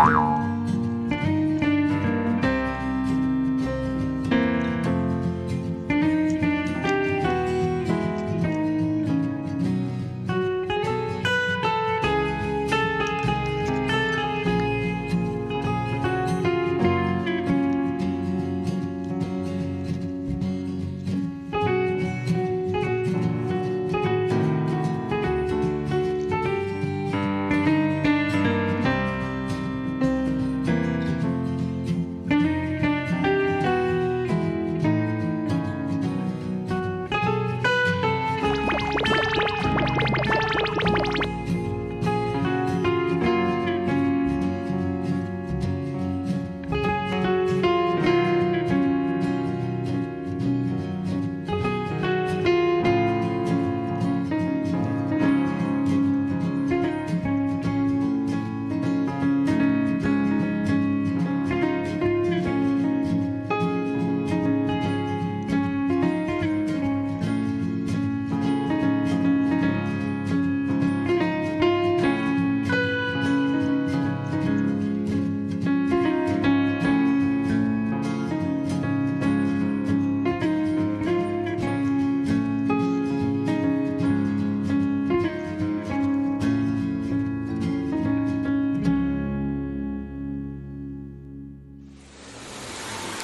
Bye.